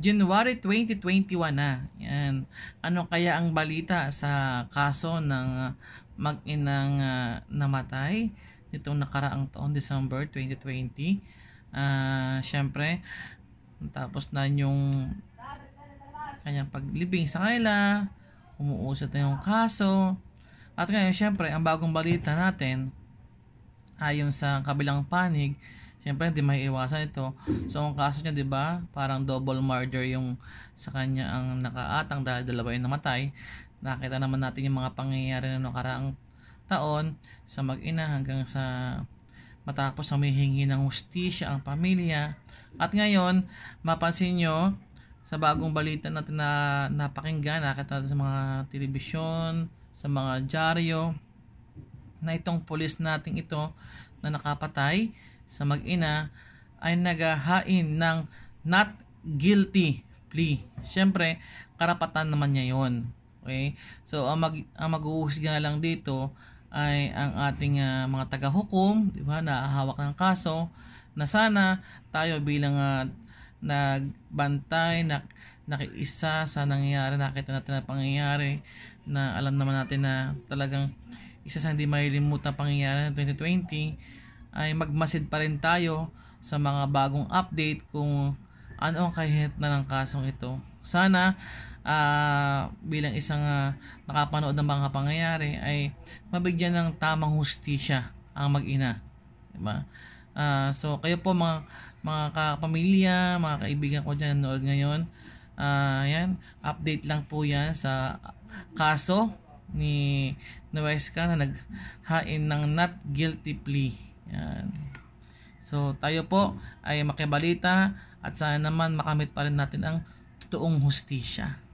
January 2021 na. Yan. Ano kaya ang balita sa kaso ng uh, mag-inang uh, namatay nitong nakaraang taon December 2020? Uh, Siyempre, tapos na yung kanyang paglibing sa kanila, umuusad na yung kaso. At ngayon, syempre, ang bagong balita natin, ayon sa kabilang panig, Siyempre, hindi may iwasan ito. So, ang kaso niya, di ba, parang double murder yung sa kanya ang nakaatang dahil dalawa yung namatay. Nakita naman natin yung mga pangyayari ng nakaraang taon sa mag-ina hanggang sa matapos ang humihingi ng hustisya ang pamilya. At ngayon, mapansin nyo, sa bagong balita natin na napakinggan, nakita natin sa mga telebisyon, sa mga dyaryo, na itong pulis nating ito na nakapatay, sa mag-ina ay naghahain ng not guilty plea. Siyempre, karapatan naman niya yon. Okay? So, ang, mag, ang maghuhusga lang dito ay ang ating uh, mga taga-hukom, di ba, na hawak ng kaso, na sana tayo bilang uh, nagbantay, na, nakiisa sa nangyayari, nakita natin na pangyayari, na alam naman natin na talagang isa sa hindi malilimutan pangyayari ng 2020, ay magmasid pa rin tayo sa mga bagong update kung ano ang kahit na ng kasong ito. Sana uh, bilang isang uh, nakapanood ng mga pangyayari ay mabigyan ng tamang hustisya ang mag-ina. Diba? Uh, so kayo po mga mga kapamilya, mga kaibigan ko dyan nood ngayon, uh, yan, update lang po yan sa kaso ni Nuesca na naghain ng not guilty plea yan. So, tayo po ay makibalita at sana naman makamit pa rin natin ang totoong hustisya.